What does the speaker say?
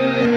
you.